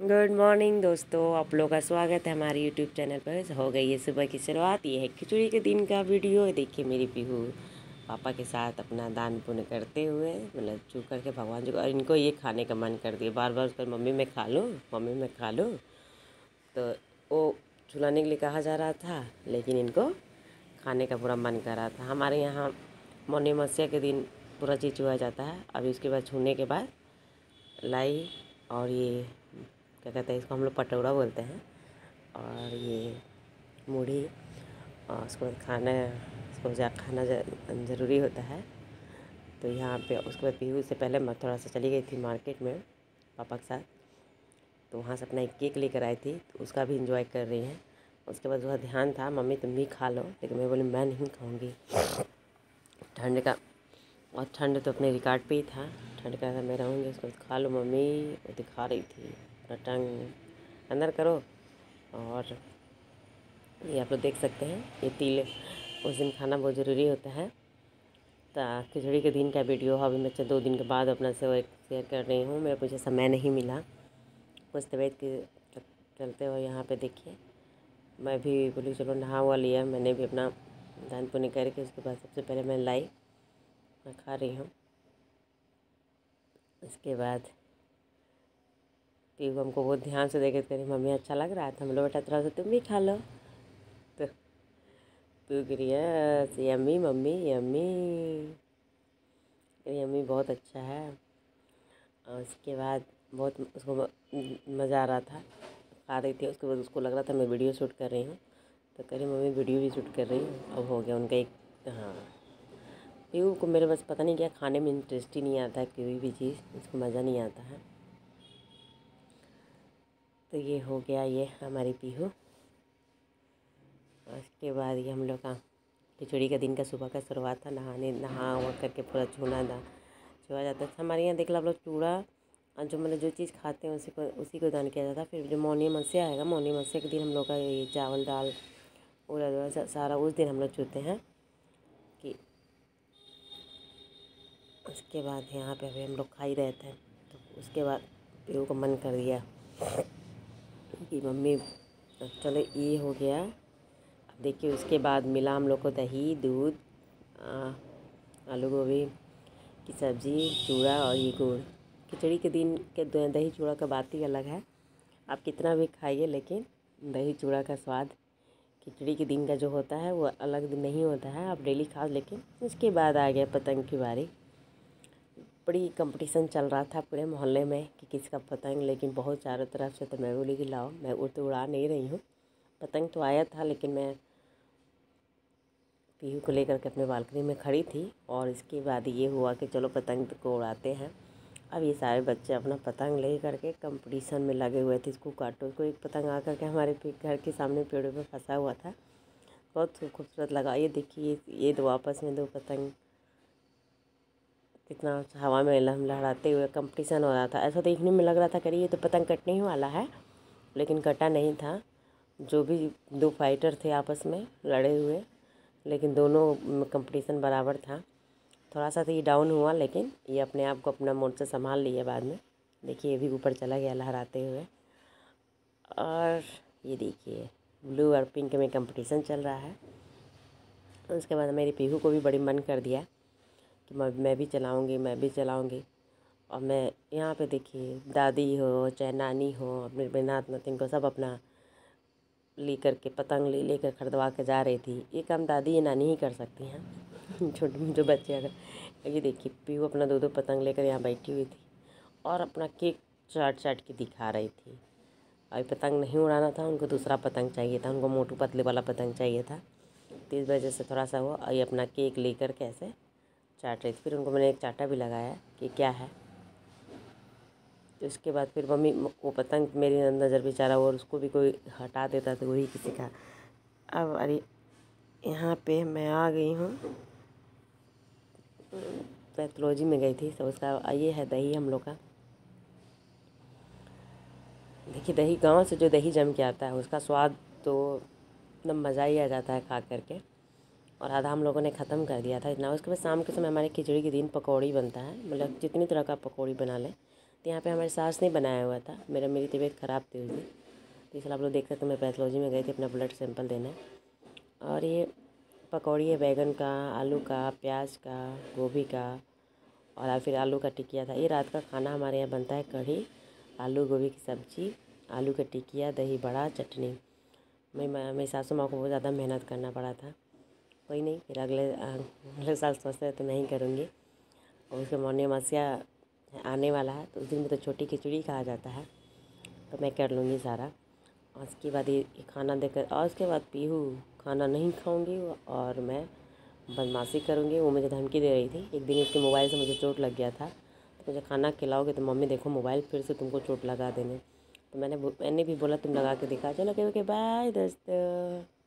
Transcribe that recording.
Good morning दोस्तों, आप लोगों का स्वागत है हमारे यूट्यूब चैनल पर। हो गई है सुबह की शुरुआत, ये है खिचड़ी के दिन का वीडियो। देखिए मेरी पीहू पापा के साथ अपना दान पुण्य करते हुए मतलब चू करके भगवान जी को, और इनको ये खाने का मन कर दिया। बार बार उस पर मम्मी, मैं खा लूँ? मम्मी, मैं खा लूँ? तो वो चुलाने के लिए कहा जा रहा था, लेकिन इनको खाने का पूरा मन कर रहा था। हमारे यहाँ मौनी मस्या के दिन पूरा चीज़ चुहा जाता है। अभी उसके बाद छूने के बाद लाई और ये क्या कहते हैं, इसको हम लोग पटौड़ा बोलते हैं। और ये मूढ़ी और उसके बाद खाना, उसको जा, खाना ज़रूरी होता है। तो यहाँ पे उसके बाद पीहू से पहले मैं थोड़ा सा चली गई थी मार्केट में पापा के साथ। तो वहाँ से अपना एक केक लेकर आई थी तो उसका भी इंजॉय कर रही हैं। उसके बाद वह ध्यान था, मम्मी, तुम भी खा लो। लेकिन मैं बोली, मैं नहीं खाऊँगी। ठंड का, और ठंड तो अपने रिकॉर्ड पे ही था। ठंड का मैं रहूँगी, उसके बाद खा लो, मम्मी दिखा रही थी। टंग अंदर करो। और ये आप लोग देख सकते हैं, ये तिल, उस दिन खाना बहुत ज़रूरी होता है। तो खिचड़ी के दिन का वीडियो अभी मैं दो दिन के बाद अपना से शेयर कर रही हूँ। मेरे मुझे समय नहीं मिला। कुछ तबीयत के चलते हुए यहाँ पे देखिए। मैं भी बोली, चलो, नहा हुआ लिया मैंने भी अपना दान पुण्य करके उसके बाद सबसे पहले मैं लाई। मैं खा रही हूँ। उसके बाद पीहू हमको बहुत ध्यान से देखे करी मम्मी अच्छा लग रहा है तो हम लोग बेटा थोड़ा सा तुम भी खा लो। तो तू yes yummy mummy, yummy. Yummy बहुत अच्छा है। और उसके बाद बहुत उसको मज़ा आ रहा था, खा रही थी, उसके बाद उसको लग रहा था मैं वीडियो शूट कर रही हूँ। तो कह रही मम्मी, वीडियो भी शूट कर रही हूँ। अब हो गया उनका एक हाँ। पीहू को मेरे बस पता नहीं क्या, खाने में इंटरेस्ट ही नहीं आता है, कोई भी चीज़, उसको मज़ा नहीं आता है। तो ये हो गया ये हमारी पीहू। उसके बाद ये हम लोग का खिचड़ी का दिन का सुबह का शुरुआत था, नहाने नहा वहा करके पूरा चूना दा छुआ जाता था। हमारे यहाँ देख लो आप लोग, चूड़ा और जो मतलब जो चीज़ खाते हैं उसी को उसी को दान किया जाता है फिर जो मौनी मत्स्य आएगा, मौनी मत्स्य के दिन हम लोग का ये चावल दाल उड़द सारा उस दिन हम लोग चूते हैं कि उसके बाद यहाँ पे अभी हम लोग खा ही। रहे थे तो उसके बाद पीहू को मन कर दिया। कि मम्मी, चलो ये हो गया। अब देखिए, उसके बाद मिला हम लोग को दही, दूध आलू गोभी की सब्ज़ी, चूड़ा और ये गुड़। खिचड़ी के दिन के दही चूड़ा का बात ही अलग है। आप कितना भी खाइए, लेकिन दही चूड़ा का स्वाद खिचड़ी के दिन का जो होता है, वो अलग नहीं होता है। आप डेली खाओ, लेकिन उसके बाद आ गया पतंग की बारी। बड़ी कंपटीशन चल रहा था पूरे मोहल्ले में कि किसका पतंग, लेकिन बहुत चारों तरफ़ से तो मैं बोली कि लाओ, मैं उड़ तो उड़ा नहीं रही हूँ। पतंग तो आया था, लेकिन मैं पीहू को लेकर के अपने बालकनी में खड़ी थी और इसके बाद ये हुआ कि चलो पतंग को उड़ाते हैं। अब ये सारे बच्चे अपना पतंग ले करके कंपटीशन में लगे हुए थे, इसको काटो, इसको एक पतंग आ करके हमारे घर के सामने पेड़ों पर फंसा हुआ था। बहुत खूबसूरत लगा। ये देखिए, ये दो आपस में दो पतंग कितना हवा में लहराते हुए कंपटीशन हो रहा था। ऐसा देखने में लग रहा था करिए तो पतंग कटने ही वाला है, लेकिन कटा नहीं था। जो भी दो फाइटर थे आपस में लड़े हुए, लेकिन दोनों कंपटीशन बराबर था। थोड़ा सा तो ये डाउन हुआ, लेकिन ये अपने आप को अपना मोड से संभाल लिया बाद में। देखिए, ये भी ऊपर चला गया लहराते हुए। और ये देखिए ब्लू और पिंक में कंपटीशन चल रहा है। उसके बाद मेरी पीहू को भी बड़ी मन कर दिया। कि मैं भी चलाऊँगी, मैं भी चलाऊँगी। और मैं यहाँ पे देखिए, दादी हो, चाहे नानी हो, अपने बेनाथ नतिन को सब अपना ले कर के, पतंग ले, लेकर खरीदवा के जा रही थी। ये काम दादी या नानी ही कर सकती हैं। छोटे जो बच्चे अगर, ये देखिए, पीहू अपना दो दो पतंग लेकर यहाँ बैठी हुई थी और अपना केक चाट चाट के दिखा रही थी। अभी पतंग नहीं उड़ाना था, उनको दूसरा पतंग चाहिए था, उनको मोटू पतले वाला पतंग चाहिए था। तो इस वजह से थोड़ा सा वो ये अपना केक लेकर कैसे चाट रही थी फिर उनको मैंने एक चाटा भी लगाया कि क्या है। तो उसके बाद फिर मम्मी, वो पतंग मेरी नज़र बेचारा और उसको भी कोई हटा देता तो वही किसी का। अब अरे, यहाँ पे मैं आ गई हूँ। पैथोलॉजी में गई थी तो उसका ये है दही हम लोग का। देखिए, दही गाँव से जो दही जम के आता है, उसका स्वाद तो एकदम मज़ा ही आ जाता है खा करके। और आधा हम लोगों ने ख़त्म कर दिया था इतना। उसके बाद शाम के समय हमारे खिचड़ी के दिन पकौड़ी बनता है मतलब जितनी तरह का पकौड़ी बना लें। तो यहाँ पे हमारी सास ने बनाया हुआ था, मेरा, मेरी तबीयत ख़राब थी उस दिन। तो इसलिए आप लोग देख सकते मैं पैथोलॉजी में गई थी, अपना ब्लड सैंपल देने और ये पकौड़ी है, बैगन का, आलू का, प्याज का, गोभी का, और फिर आलू का टिकिया था। ये रात का खाना हमारे यहाँ बनता है, कढ़ी, आलू, गोभी की सब्ज़ी, आलू का टिकिया दही बड़ा, चटनी। मैं, मेरी सासू माँ को बहुत ज़्यादा मेहनत करना पड़ा था। कोई नहीं, फिर अगले अगले साल सोचते हैं तो नहीं करूँगी। और उसके मौनी अमावस्या आने वाला है तो उस दिन में तो छोटी खिचड़ी कहा जाता है तो मैं कर लूँगी सारा। और उसके बाद ये खाना देकर और उसके बाद पीहू, खाना नहीं खाऊँगी और मैं बदमाशी करूँगी, वो मुझे धमकी दे रही थी। एक दिन उसके मोबाइल से मुझे चोट लग गया था तो मुझे खाना खिलाओगे तो मम्मी देखो मोबाइल फिर से तुमको चोट लगा देने तो मैंने मैंने भी बोला, तुम लगा के दिखा, चलो ओके बाय दोस्तों।